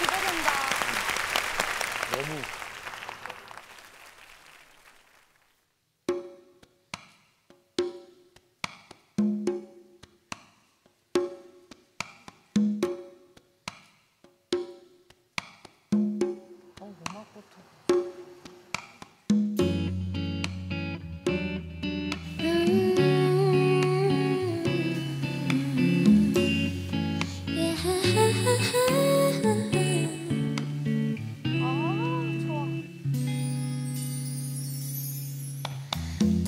기대된다. 너무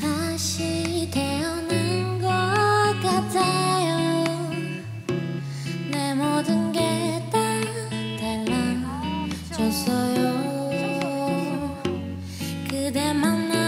다시 태어난 것 같아요. 내 모든 게 다 달라졌어요. 그대 만나